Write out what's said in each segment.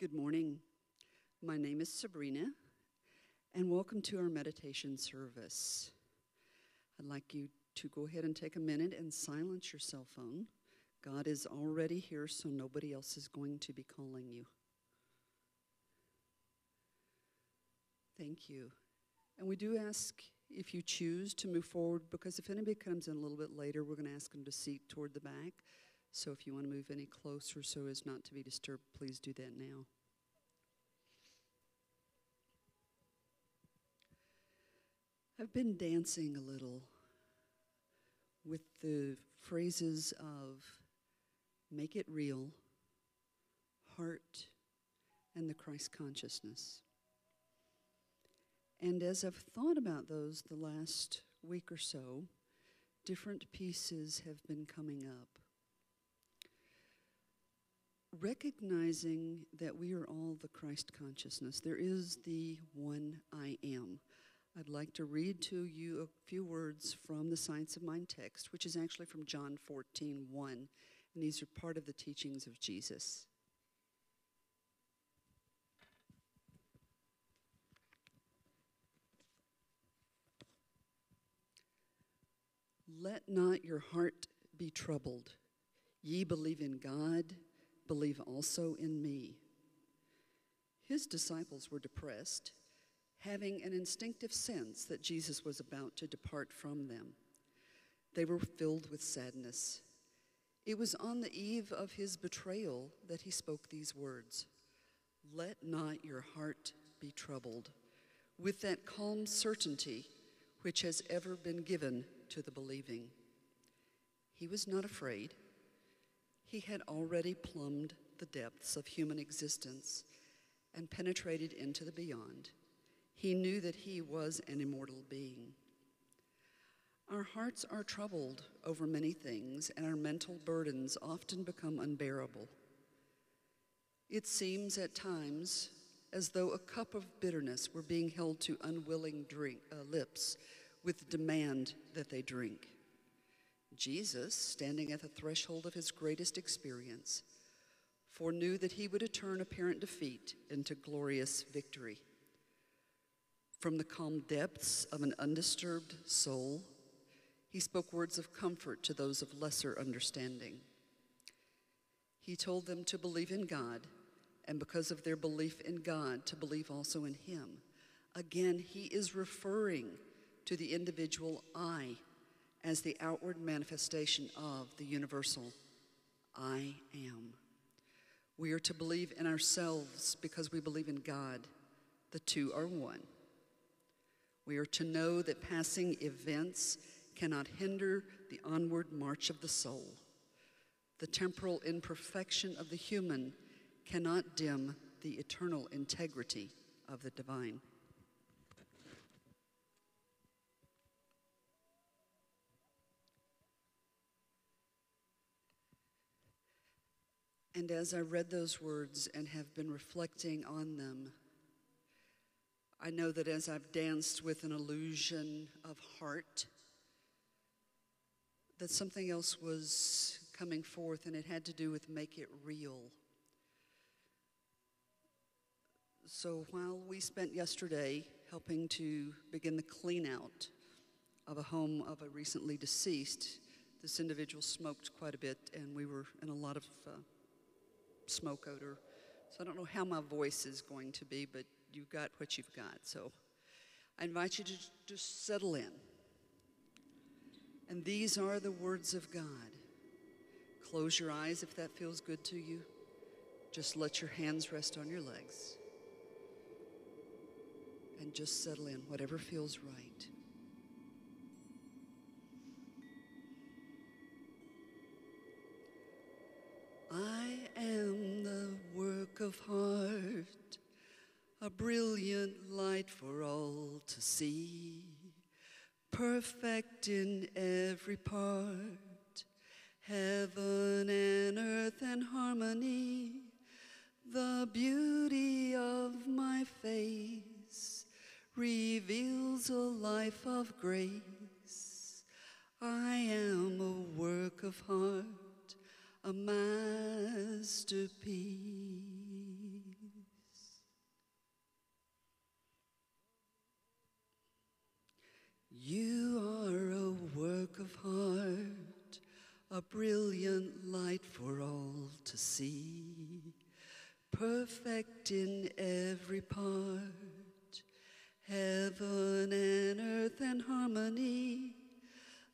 Good morning. My name is Sabrina, and welcome to our meditation service. I'd like you to go ahead and take a minute and silence your cell phone. God is already here, so nobody else is going to be calling you. Thank you. And we do ask if you choose to move forward, because if anybody comes in a little bit later, we're going to ask them to seat toward the back. So if you want to move any closer so as not to be disturbed, please do that now. I've been dancing a little with the phrases of make it real, heart, and the Christ consciousness. And as I've thought about those the last week or so, different pieces have been coming up. Recognizing that we are all the Christ consciousness, there is the one I am. I'd like to read to you a few words from the Science of Mind text, which is actually from John 14 1, and these are part of the teachings of Jesus. Let not your heart be troubled. Ye believe in God, believe also in me. His disciples were depressed, having an instinctive sense that Jesus was about to depart from them. They were filled with sadness. It was on the eve of his betrayal that he spoke these words Let not your heart be troubled, with that calm certainty which has ever been given to the believing. He was not afraid. He had already plumbed the depths of human existence and penetrated into the beyond. He knew that he was an immortal being. Our hearts are troubled over many things, and our mental burdens often become unbearable. It seems at times as though a cup of bitterness were being held to unwilling drink, uh, lips with demand that they drink. Jesus, standing at the threshold of his greatest experience, foreknew that he would turn apparent defeat into glorious victory. From the calm depths of an undisturbed soul, he spoke words of comfort to those of lesser understanding. He told them to believe in God, and because of their belief in God, to believe also in Him. Again, he is referring to the individual I as the outward manifestation of the universal I am. We are to believe in ourselves because we believe in God. The two are one. We are to know that passing events cannot hinder the onward march of the soul. The temporal imperfection of the human cannot dim the eternal integrity of the divine. And as I read those words and have been reflecting on them, I know that as I've danced with an illusion of heart, that something else was coming forth, and it had to do with make it real. So while we spent yesterday helping to begin the clean out of a home of a recently deceased, this individual smoked quite a bit, and we were in a lot of uh, smoke odor. So I don't know how my voice is going to be, but you've got what you've got. So I invite you to just settle in. And these are the words of God. Close your eyes if that feels good to you. Just let your hands rest on your legs. And just settle in, whatever feels right. I am the work of heart, a brilliant light for all to see, perfect in every part, heaven and earth and harmony, the beauty of my face reveals a life of grace. I am a work of heart a masterpiece. You are a work of art, a brilliant light for all to see, perfect in every part, heaven and earth and harmony.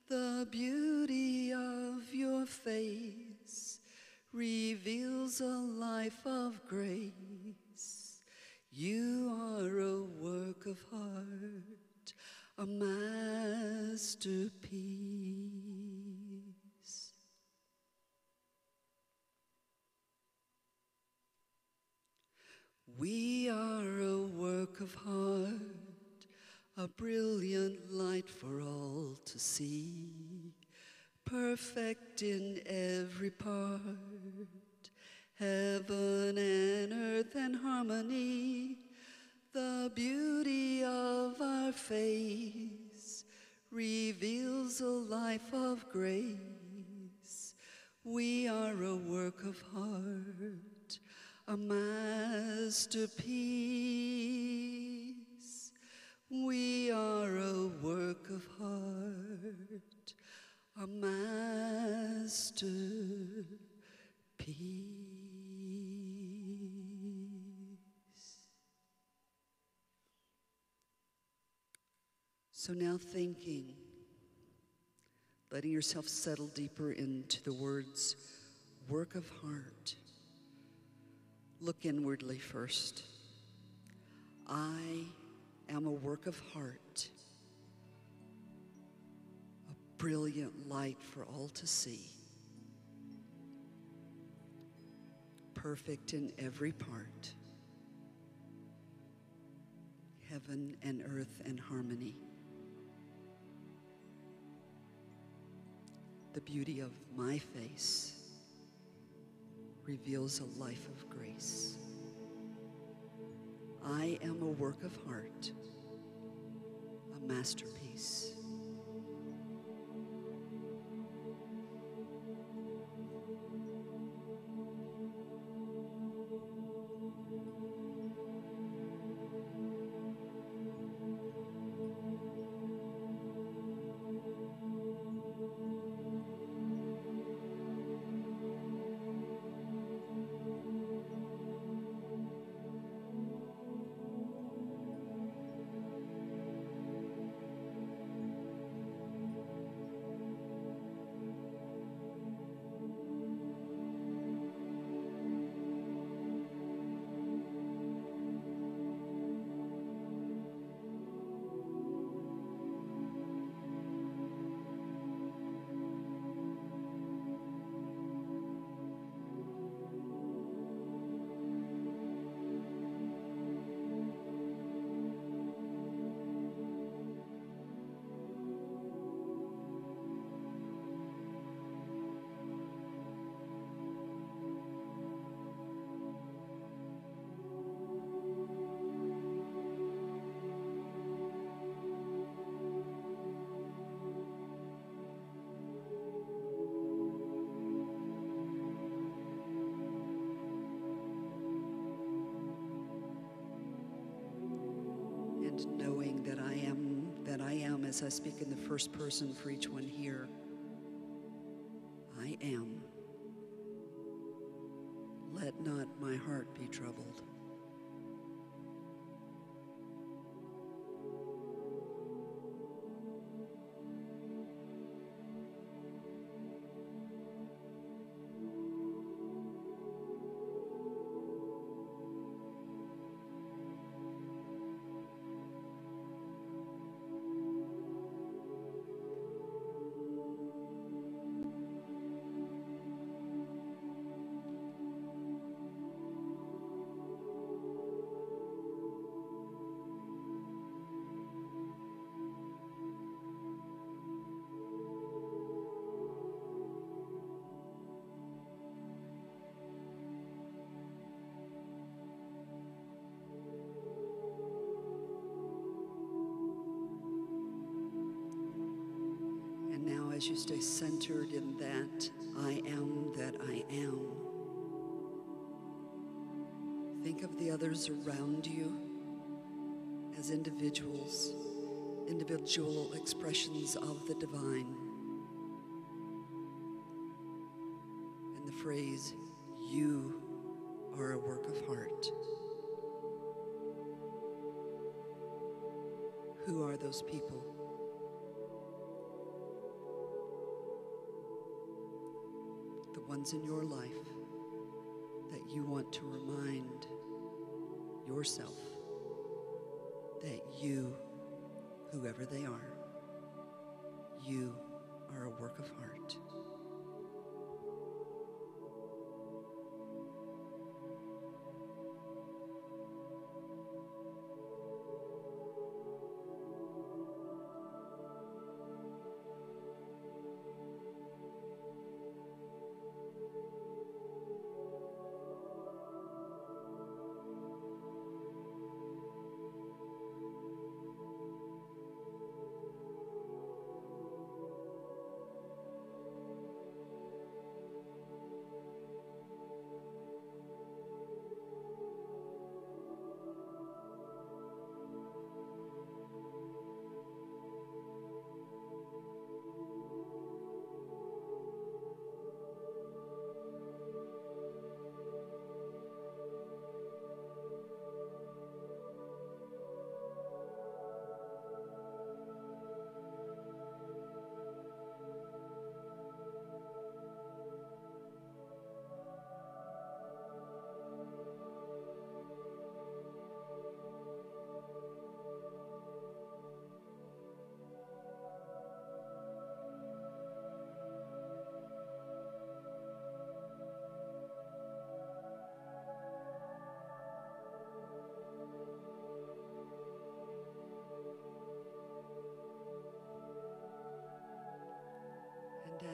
The beauty of your face reveals a life of grace. You are a work of art, a masterpiece. We are a work of art, a brilliant light for all to see, perfect in every part, heaven and earth and harmony. The beauty of our face reveals a life of grace. We are a work of heart, a masterpiece. We are a work of heart, a masterpiece. So now thinking, letting yourself settle deeper into the words work of heart. Look inwardly first. I am a work of heart, a brilliant light for all to see, perfect in every part, heaven and earth and harmony. The beauty of my face reveals a life of grace. I am a work of heart, a masterpiece. As I speak in the first person for each one here, as you stay centered in that I am that I am, think of the others around you as individuals individual expressions of the divine. And the phrase, you are a work of heart. Who are those people? In your life that you want to remind yourself that you, whoever they are, you are a work of heart.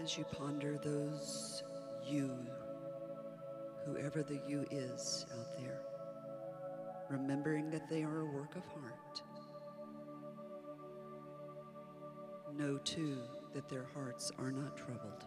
As you ponder those you, whoever the you is out there, remembering that they are a work of heart, know too that their hearts are not troubled.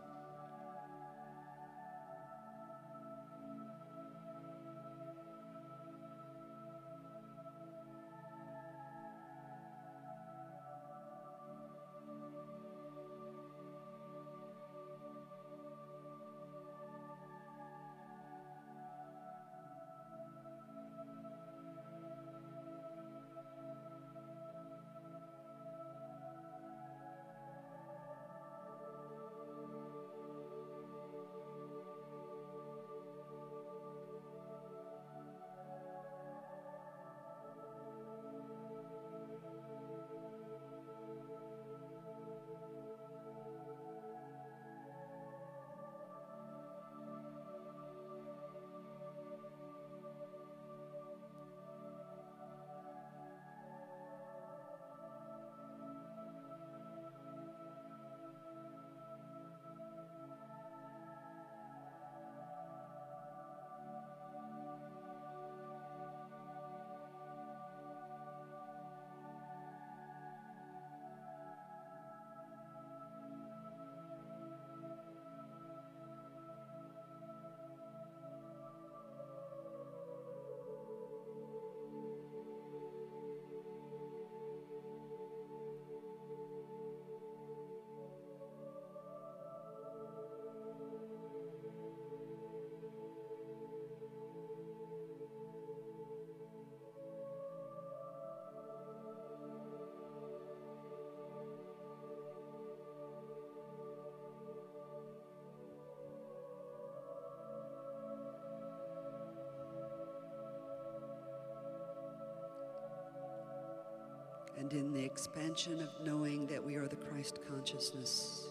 And in the expansion of knowing that we are the Christ consciousness,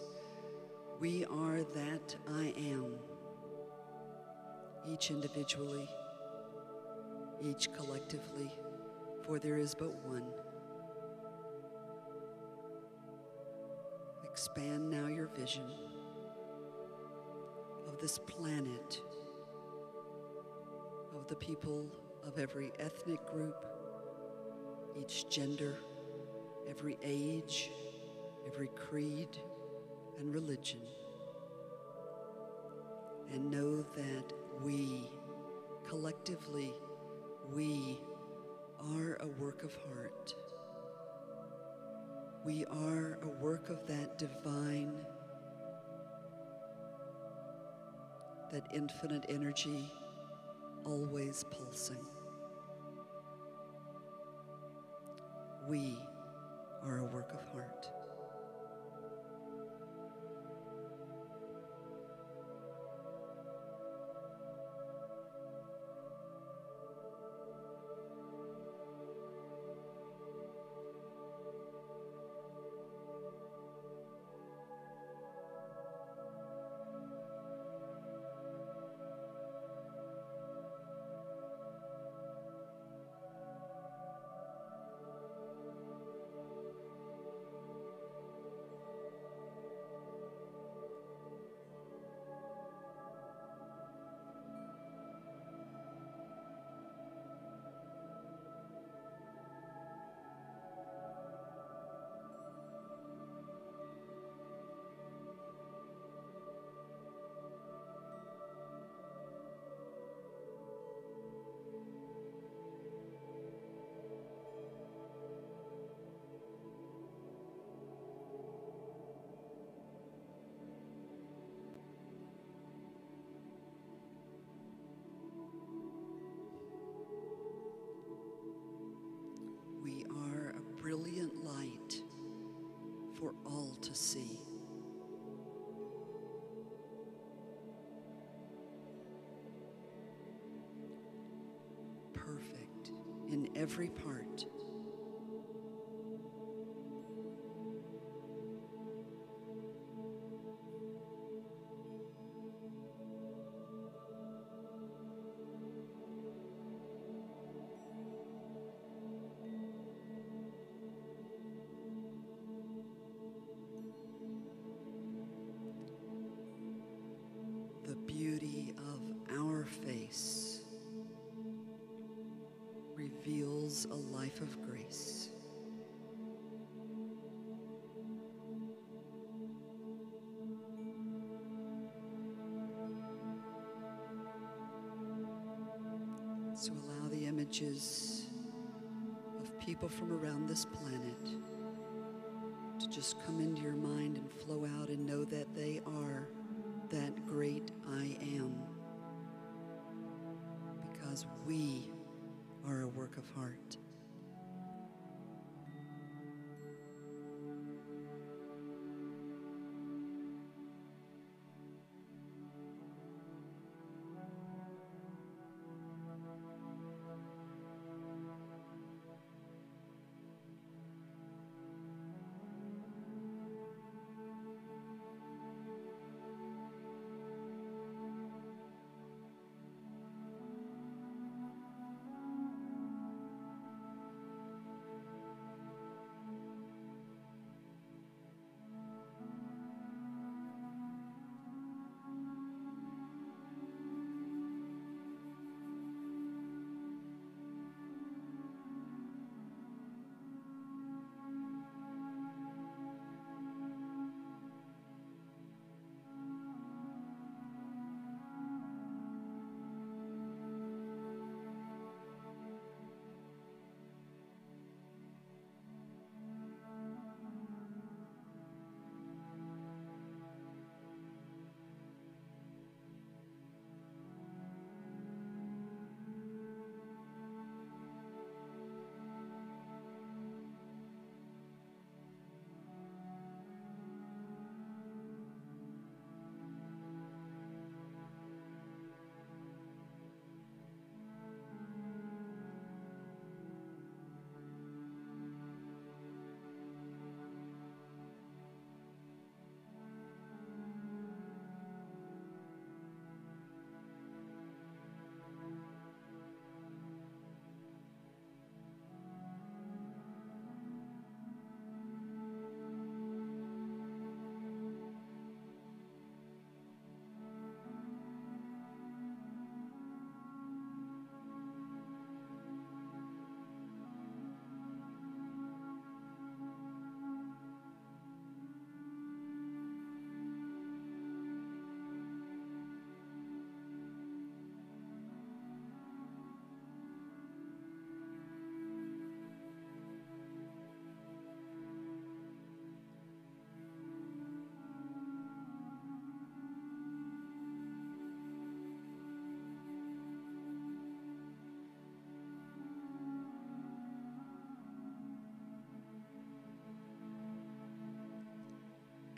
we are that I am, each individually, each collectively, for there is but one. Expand now your vision of this planet, of the people of every ethnic group, each gender every age, every creed and religion, and know that we, collectively, we are a work of heart. We are a work of that divine, that infinite energy always pulsing. We are a work of heart. See. Perfect in every part. Of people from around this planet to just come into your mind and flow out and know that they are that great I am. Because we are a work of heart.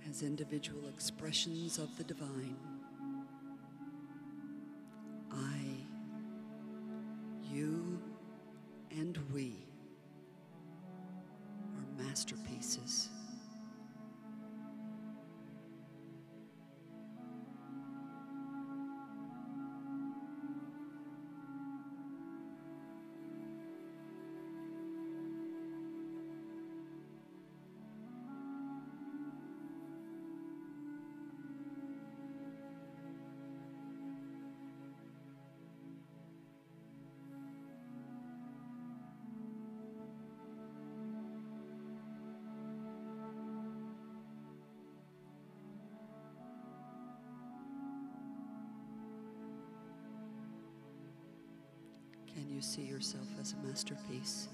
As individual expressions of the divine. Can you see yourself as a masterpiece?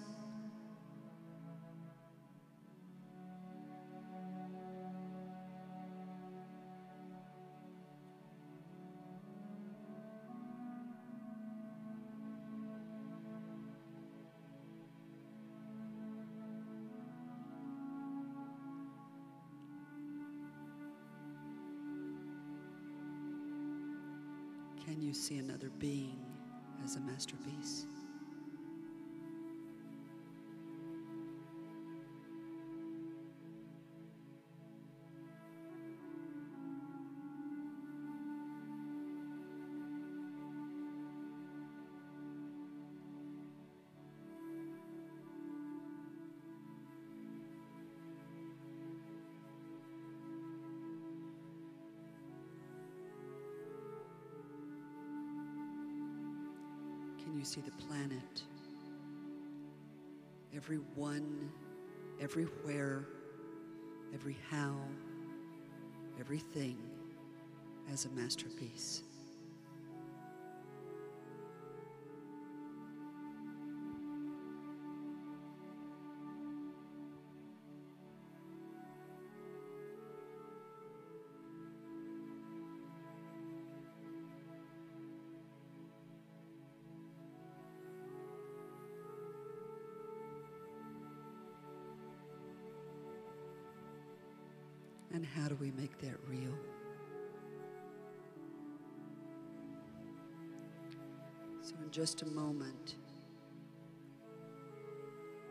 Can you see another being a masterpiece? Can you see the planet? Every one, everywhere, every how, everything as a masterpiece. Real? So, in just a moment,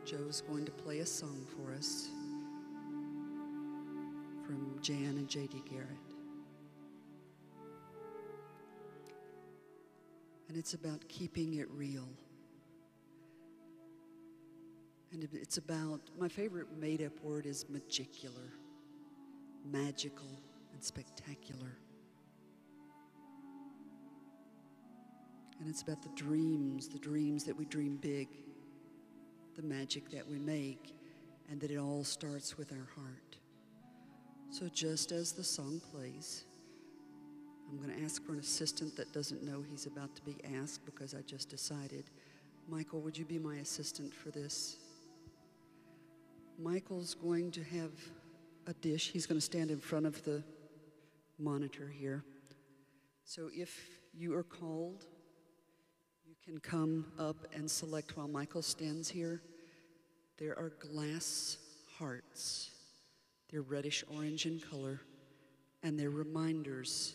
Joe's going to play a song for us from Jan and J.D. Garrett. And it's about keeping it real. And it's about, my favorite made up word is magicular magical and spectacular. And it's about the dreams, the dreams that we dream big, the magic that we make, and that it all starts with our heart. So, just as the song plays, I'm going to ask for an assistant that doesn't know he's about to be asked because I just decided. Michael, would you be my assistant for this? Michael's going to have a dish. He's going to stand in front of the monitor here. So if you are called, you can come up and select while Michael stands here. There are glass hearts. They're reddish orange in color, and they're reminders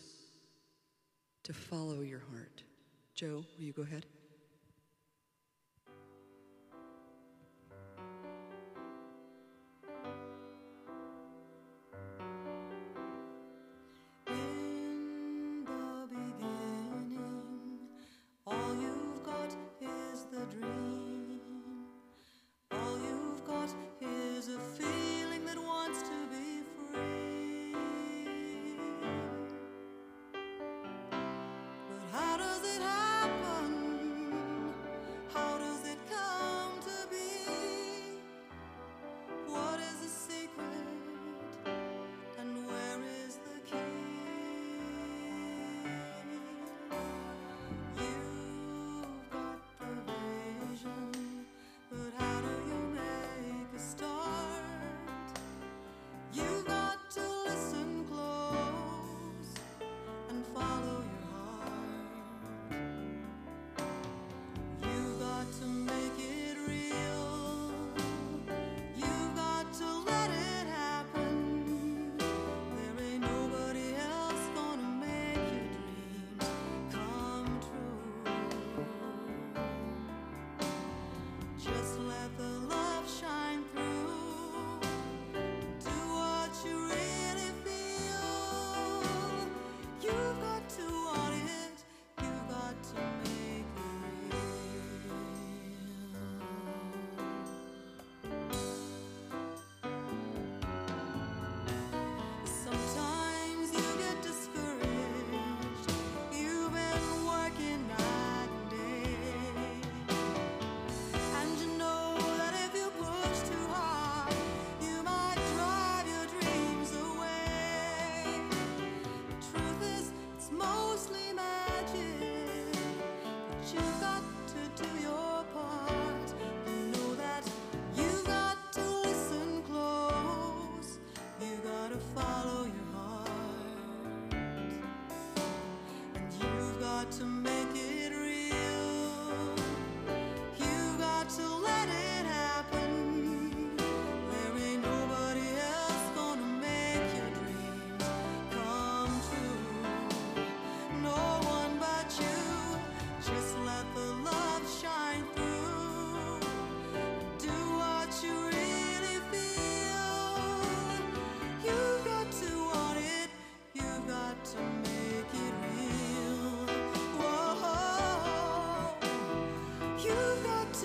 to follow your heart. Joe, will you go ahead? the Lord.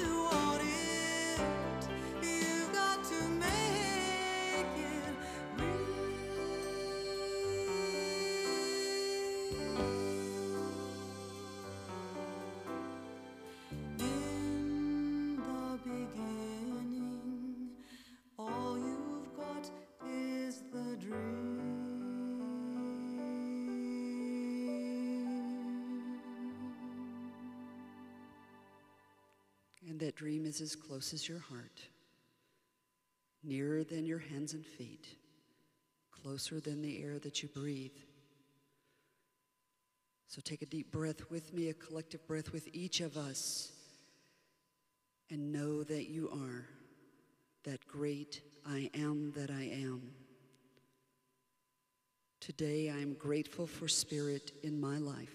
you are. Dream is as close as your heart, nearer than your hands and feet, closer than the air that you breathe. So take a deep breath with me, a collective breath with each of us, and know that you are that great I am that I am. Today I am grateful for Spirit in my life,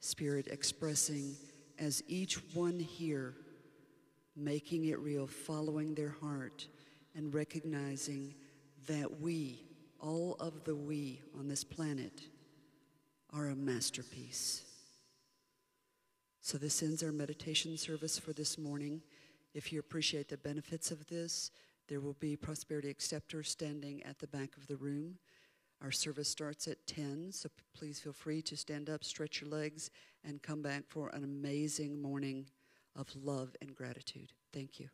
Spirit expressing as each one here, making it real, following their heart, and recognizing that we, all of the we on this planet, are a masterpiece. So, this ends our meditation service for this morning. If you appreciate the benefits of this, there will be prosperity acceptors standing at the back of the room. Our service starts at 10, so please feel free to stand up, stretch your legs, and come back for an amazing morning of love and gratitude. Thank you.